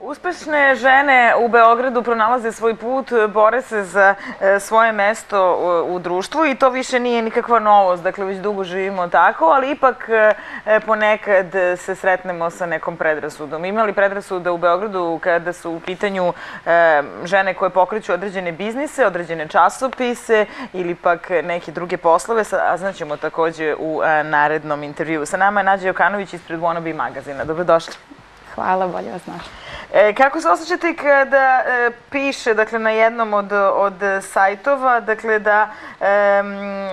Uspešne žene u Beogradu pronalaze svoj put, bore se za e, svoje mesto u društvu i to više nije nikakva novost, dakle već dugo živimo tako, ali ipak e, e, ponekad se sretnemo sa nekom predrasudom. Imali predrasuda u Beogradu kada su u pitanju žene koje pokreću određene biznise, određene časopise ili pak neke druge poslove, a znaćemo takođe u narednom intervju. Sa nama je Nađa Jokanović ispred Wannabe magazina. Dobrodošli. Hvala, bolje vas našla. E, kako se osjećate kada e, piše dakle, na jednom od, od sajtova dakle, da, e,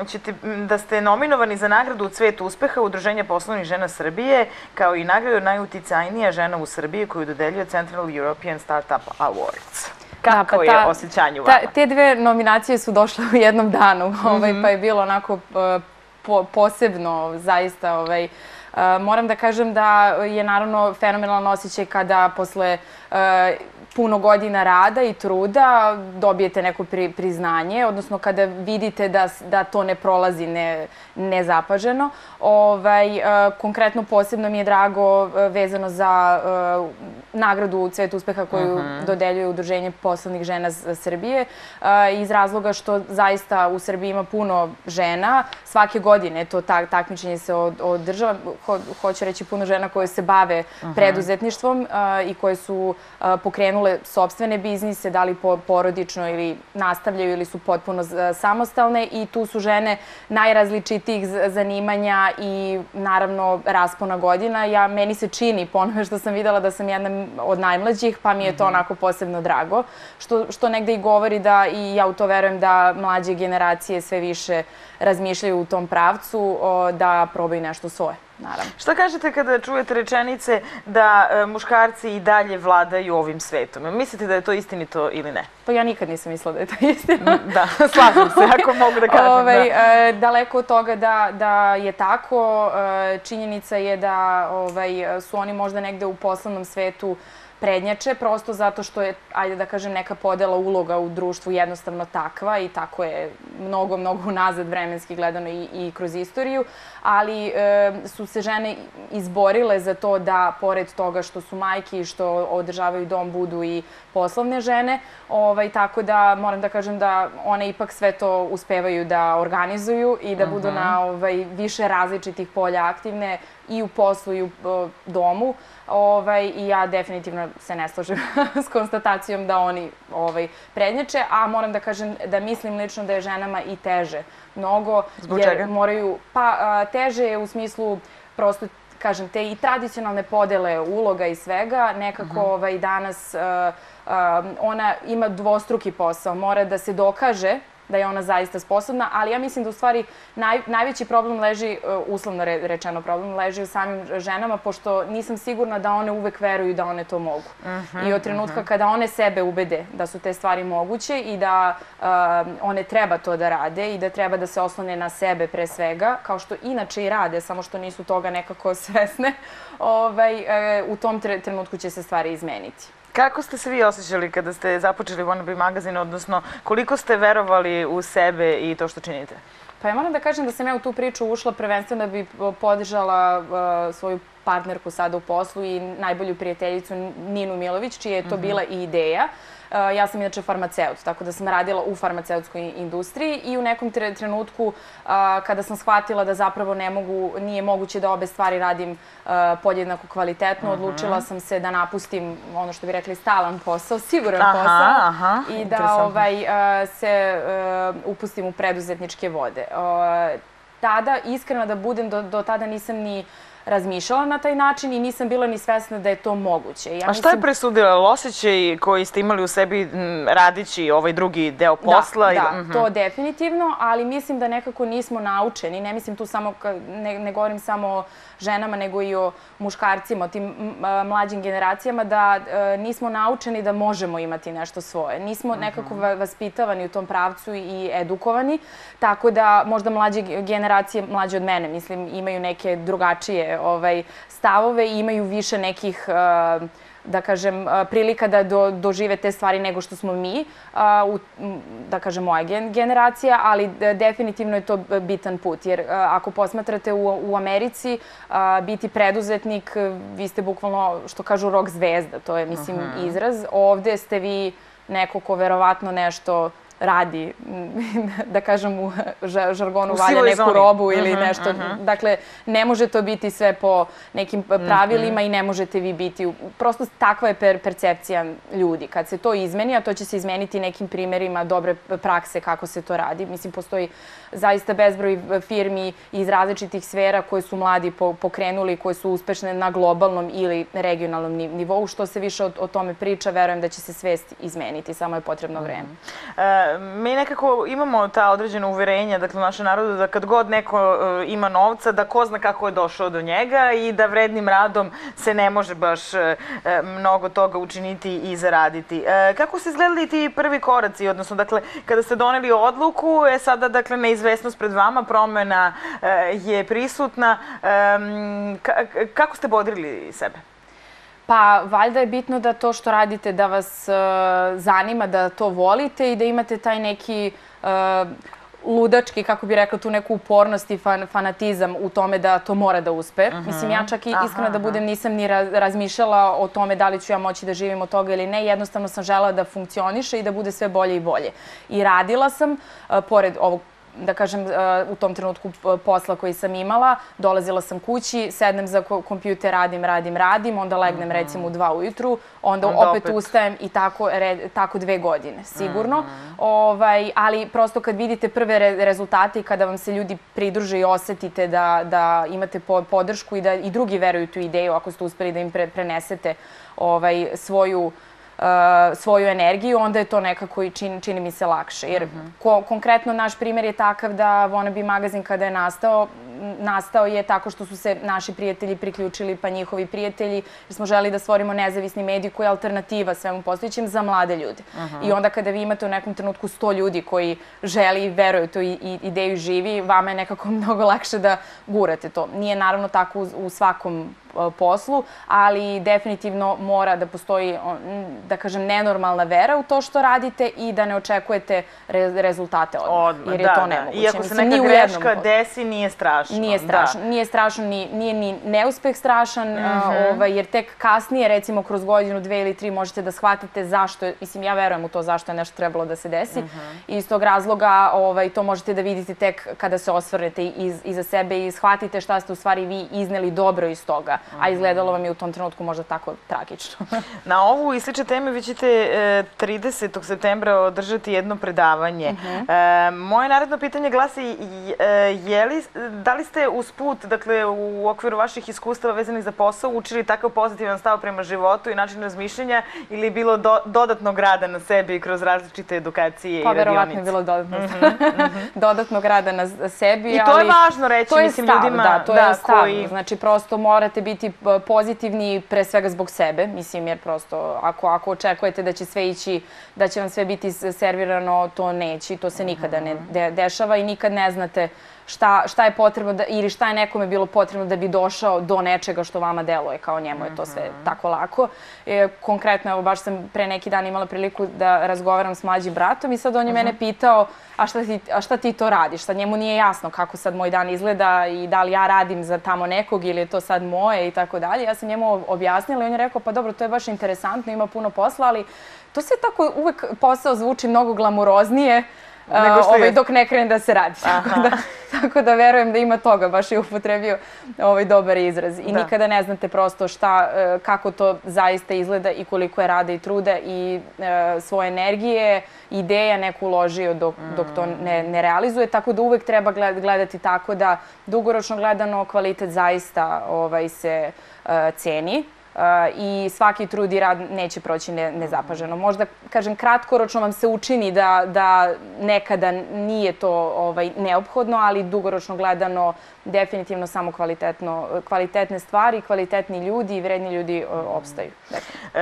ćete, da ste nominovani za nagradu u cvetu uspeha Udruženja poslovnih žena Srbije kao i nagradu najuticajnija žena u Srbiji koju dodeljuje Central European Startup Awards? Kako da, pa ta, je osjećanje u vama? Ta, te dve nominacije su došle u jednom danu, mm -hmm. ovaj, pa je bilo onako e, po, posebno zaista ovaj, Moram da kažem da je naravno fenomenalan osjećaj kada posle e, puno godina rada i truda dobijete neko pri, priznanje, odnosno kada vidite da, da to ne prolazi ne, nezapaženo. Ovaj, e, konkretno posebno mi je drago e, vezano za nagradu Cvet uspeha koju uh mhm. -huh. dodeljuje Udruženje poslovnih žena Srbije iz razloga što zaista u Srbiji ima puno žena. Svake godine to tak, takmičenje se održava. Ho, hoću reći puno žena koje se bave uh. -huh. preduzetništvom i koje su pokrenule sobstvene biznise, da li porodično ili nastavljaju ili su potpuno samostalne i tu su žene najrazličitijih zanimanja i naravno raspona godina. Ja, meni se čini, ponove što sam videla da sam jedna od najmlađih, pa mi je to mhm. onako posebno drago, što, što negde i govori da, i ja u to verujem da mlađe generacije sve više razmišljaju u tom pravcu, o, da probaju nešto svoje. Naravno. Šta kažete kada čujete rečenice da e, muškarci i dalje vladaju ovim svetom? Mislite da je to istinito ili ne? Pa ja nikad nisam mislila da je to istina. Mm, da, slažem se, ako mogu da kažem. Ove, ovaj, da. E, daleko od toga da, da je tako, e, činjenica je da ovaj, su oni možda negde u poslovnom svetu prednjače, prosto zato što je, ajde da kažem, neka podela uloga u društvu jednostavno takva i tako je mnogo, mnogo unazad vremenski gledano i, i kroz istoriju, ali e, su se žene izborile za to da, pored toga što su majke i što održavaju dom, budu i poslovne žene, ovaj, tako da moram da kažem da one ipak sve to uspevaju da organizuju i da budu na ovaj, više različitih polja aktivne i u poslu i u domu. Ovaj, I ja definitivno se ne slažem s konstatacijom da oni ovaj, prednjače, a moram da kažem da mislim lično da je ženama i teže mnogo. Zbog jer čega? Moraju, pa a, teže je u smislu prosto kažem, te i tradicionalne podele uloga i svega, nekako uh mhm. -huh. ovaj, danas uh, uh, ona ima dvostruki posao. Mora da se dokaže da je ona zaista sposobna, ali ja mislim da u stvari naj, najveći problem leži, e, uslovno rečeno problem, leži u samim ženama, pošto nisam sigurna da one uvek veruju da one to mogu. Uh mhm, -huh, I od trenutka uh mhm. -huh. kada one sebe ubede da su te stvari moguće i da uh, one treba to da rade i da treba da se oslone na sebe pre svega, kao što inače i rade, samo što nisu toga nekako svesne, ovaj, uh, u tom trenutku će se stvari izmeniti. Kako ste se vi osjećali kada ste započeli Wannabe magazin, odnosno koliko ste verovali u sebe i to što činite? Pa ja moram da kažem da sam ja u tu priču ušla prvenstveno da bi podržala uh, svoju partnerku sada u poslu i najbolju prijateljicu Ninu Milović, čija je to mm -hmm. bila i ideja. Uh, ja sam inače farmaceut, tako da sam radila u farmaceutskoj industriji i u nekom trenutku kada sam shvatila da zapravo ne mogu, nije moguće da obe stvari radim podjednako kvalitetno, mhm. odlučila sam se da napustim ono što bi rekli stalan posao, siguran aha, posao aha, i da ovaj, se upustim u preduzetničke vode. Tada, iskreno da budem, do, do tada nisam ni uh, razmišljala na taj način i nisam bila ni svesna da je to moguće. Ja A šta je presudila? Osjećaj koji ste imali u sebi radići ovaj drugi deo da, posla? Da, -huh. to definitivno, ali mislim da nekako nismo naučeni. Ne mislim tu samo, ne, ne govorim samo o ženama, nego i o muškarcima, o tim mlađim generacijama, da e, nismo naučeni da možemo imati nešto svoje. Nismo -huh. nekako vaspitavani u tom pravcu i edukovani, tako da možda mlađe generacije, mlađe od mene, mislim, imaju neke drugačije ovaj, stavove i imaju više nekih uh, da kažem, prilika da do, dožive te stvari nego što smo mi, u, da kažem, moja generacija, ali definitivno je to bitan put. Jer ako posmatrate u, u Americi, biti preduzetnik, vi ste bukvalno, što kažu, rock zvezda, to je, mislim, izraz. Ovde ste vi neko ko verovatno nešto radi, da kažem u žargonu u valja neku zoni. robu ili uh mhm, -huh, nešto. Uh mhm. -huh. Dakle, ne može to biti sve po nekim pravilima uh -huh. i ne možete vi biti. Prosto takva je per percepcija ljudi. Kad se to izmeni, a to će se izmeniti nekim primerima dobre prakse kako se to radi. Mislim, postoji zaista bezbroj firmi iz različitih sfera koje su mladi pokrenuli, koje su uspešne na globalnom ili regionalnom nivou. Što se više o, o tome priča, verujem da će se svest izmeniti, samo je potrebno vreme. Mm -hmm. E, mi nekako imamo ta određena uverenja, dakle, u našem narodu, da kad god neko e, ima novca, da ko zna kako je došao do njega i da vrednim radom se ne može baš e, mnogo toga učiniti i zaraditi. E, kako su izgledali ti prvi koraci, odnosno, dakle, kada ste doneli odluku, je sada, dakle, neizvesnost pred vama, promena e, je prisutna. Kako ste bodrili sebe? Pa, valjda je bitno da to što radite, da vas uh, zanima, da to volite i da imate taj neki uh, ludački, kako bi rekla, tu neku upornost i fan, fanatizam u tome da to mora da uspe. Uh mhm. -huh. Mislim, ja čak i iskreno da budem nisam ni razmišljala o tome da li ću ja moći da živim od toga ili ne. Jednostavno sam žela da funkcioniše i da bude sve bolje i bolje. I radila sam, uh, pored ovog da kažem, uh, u tom trenutku uh, posla koji sam imala, dolazila sam kući, sednem za kompjuter, radim, radim, radim, onda legnem mm -hmm. recimo u dva ujutru, onda, onda opet, opet ustajem i tako, re, tako dve godine, sigurno. Mm -hmm. ovaj, ali prosto kad vidite prve re, rezultate i kada vam se ljudi pridruže i osetite da, da imate podršku i da i drugi veruju tu ideju, ako ste uspeli da im pre, prenesete ovaj, svoju svoju energiju, onda je to nekako i čini, čini mi se lakše. Jer uh mhm. ko, konkretno naš primjer je takav da Wannabe magazin kada je nastao, nastao je tako što su se naši prijatelji priključili, pa njihovi prijatelji, jer smo želi da stvorimo nezavisni medij koji je alternativa svemu postojićem za mlade ljude. Uh -huh. I onda kada vi imate u nekom trenutku sto ljudi koji želi i veruju to i, i ideju živi, vama je nekako mnogo lakše da gurate to. Nije naravno tako u, u svakom poslu, ali definitivno mora da postoji, da kažem, nenormalna vera u to što radite i da ne očekujete re rezultate odmah, odmah jer je da, to da. nemoguće. Iako se neka greška desi, nije strašno. Nije da. strašno. Da. Nije strašno, ni, nije ni neuspeh strašan, mm -hmm. ovaj, jer tek kasnije, recimo kroz godinu, dve ili tri, možete da shvatite zašto, mislim, ja verujem u to zašto je nešto trebalo da se desi. Mm -hmm. I iz tog razloga ovaj, to možete da vidite tek kada se osvrnete iz, iza sebe i shvatite šta ste u stvari vi izneli dobro iz toga a izgledalo vam je u tom trenutku možda tako tragično. Na ovu i sliče teme vi ćete 30. septembra održati jedno predavanje. Mhm. e, moje naredno pitanje glasi, e, je li, da li ste uz put, dakle u okviru vaših iskustava vezanih za posao, učili takav pozitivan stav prema životu i način razmišljanja ili je bilo do, dodatnog rada na sebi kroz različite edukacije pa, i radionice? Pa verovatno je bilo dodatno, mm -hmm. dodatnog rada na sebi. I to ali, je važno reći, to je mislim, stav, ljudima da, to da, je stav. koji... Znači, prosto morate biti pozitivni pre svega zbog sebe, mislim, jer prosto ako, ako očekujete da će sve ići, da će vam sve biti servirano, to neće to se nikada ne de dešava i nikad ne znate šta, šta je potrebno da, ili šta je nekome bilo potrebno da bi došao do nečega što vama deluje, kao njemu je to sve mhm. tako lako. E, konkretno, evo, baš sam pre neki dan imala priliku da razgovaram s mlađim bratom i sad on je uh -huh. mene mhm. pitao a šta, ti, a šta ti to radiš? Sad njemu nije jasno kako sad moj dan izgleda i da li ja radim za tamo nekog ili je to sad moje i tako dalje. Ja sam njemu objasnila i on je rekao, pa dobro, to je baš interesantno, ima puno posla, ali to sve tako uvek posao zvuči mnogo glamuroznije Nego što ovaj, dok ne krene da se radi. Tako da, tako da verujem da ima toga, baš je upotrebio ovaj dobar izraz. I da. nikada ne znate prosto šta, e, kako to zaista izgleda i koliko je rada i truda i e, svoje energije, ideja neku uložio dok, mm. dok to ne, ne realizuje. Tako da uvek treba gledati tako da dugoročno gledano kvalitet zaista ovaj, se e, ceni i svaki trud i rad neće proći ne, nezapaženo. Možda, kažem, kratkoročno vam se učini da, da nekada nije to ovaj, neophodno, ali dugoročno gledano definitivno samo kvalitetno, kvalitetne stvari, kvalitetni ljudi i vredni ljudi opstaju. E,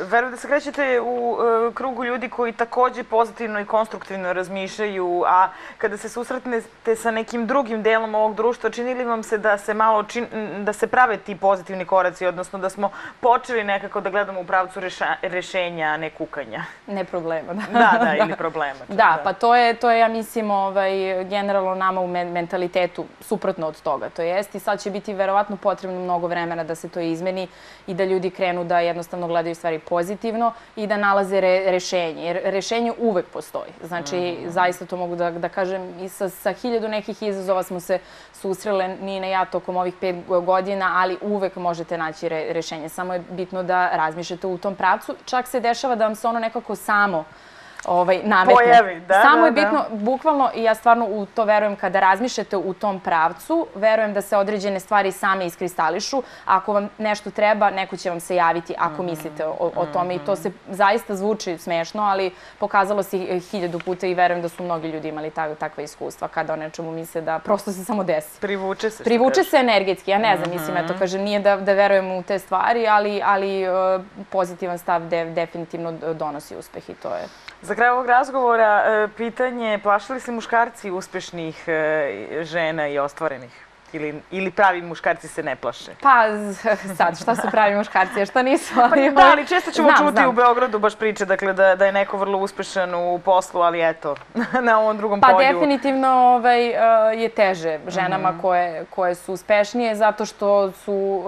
verujem da se krećete u e, krugu ljudi koji takođe pozitivno i konstruktivno razmišljaju, a kada se susretnete sa nekim drugim delom ovog društva, čini li vam se da se malo čin, da se prave ti pozitivni koraci, odnosno da smo smo počeli nekako da gledamo u pravcu reša, rešenja, a ne kukanja. Ne problema, da. Da, da, ili problema. Da, da, pa to je, to je, ja mislim, ovaj, generalno nama u mentalitetu suprotno od toga. To jest i sad će biti verovatno potrebno mnogo vremena da se to izmeni i da ljudi krenu da jednostavno gledaju stvari pozitivno i da nalaze re, rešenje. Jer rešenje uvek postoji. Znači, mm. zaista to mogu da, da kažem i sa, sa hiljadu nekih izazova smo se susrele, ni na ja tokom ovih pet godina, ali uvek možete naći re, rešenje. Samo je bitno da razmišljate u tom pravcu. Čak se dešava da vam se ono nekako samo ovaj, nametne. Pojavi, da, Samo da, je bitno, da. bukvalno, i ja stvarno u to verujem kada razmišljate u tom pravcu, verujem da se određene stvari same iskristališu. Ako vam nešto treba, neko će vam se javiti ako mm. mislite o, o tome. I to se zaista zvuči smešno, ali pokazalo se hiljadu puta i verujem da su mnogi ljudi imali tak, takva iskustva kada o nečemu misle da prosto se samo desi. Privuče se. Privuče se energetski, ja ne znam, mm -hmm. mislim, eto, kažem, nije da, da verujem u te stvari, ali, ali uh, pozitivan stav de, definitivno donosi uspeh i to je Za kraj ovog razgovora, e, pitanje, plašili se muškarci uspešnih e, žena i ostvarenih? Ili, ili pravi muškarci se ne plaše? Pa sad, šta su pravi muškarci, a šta nisu? Ali, pa, da, ali često ćemo znam, čuti znam. u Beogradu baš priče, dakle, da, da je neko vrlo uspešan u poslu, ali eto, na ovom drugom pa, polju. Pa definitivno ovaj, e, je teže ženama mm -hmm. koje, koje su uspešnije, zato što su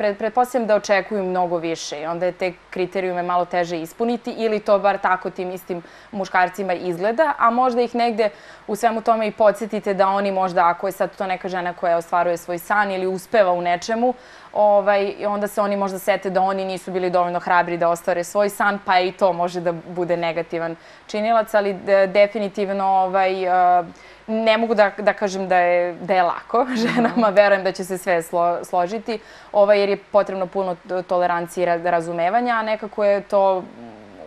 pred, pretpostavljam da očekuju mnogo više i onda je te kriterijume malo teže ispuniti ili to bar tako tim istim muškarcima izgleda, a možda ih negde u svemu tome i podsjetite da oni možda, ako je sad to neka žena koja ostvaruje svoj san ili uspeva u nečemu, ovaj, onda se oni možda sete da oni nisu bili dovoljno hrabri da ostvare svoj san, pa i to može da bude negativan činilac, ali de, definitivno ovaj, ne mogu da, da kažem da je, da je lako ženama, mm. verujem da će se sve slo, složiti, ovaj, jer je potrebno puno tolerancije i razumevanja, a nekako je to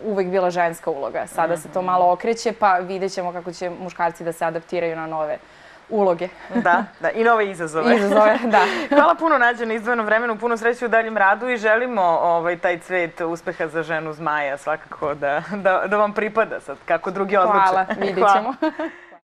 uvek bila ženska uloga. Sada se to mhm. malo okreće, pa vidjet ćemo kako će muškarci da se adaptiraju na nove uloge. Da, da, i nove izazove. Izazove, da. Hvala puno Nađa na izdvojenom vremenu, puno sreće u daljem radu i želimo ovaj, taj cvet uspeha za ženu zmaja svakako da, da, da vam pripada sad, kako drugi odluče. Hvala, vidjet ćemo.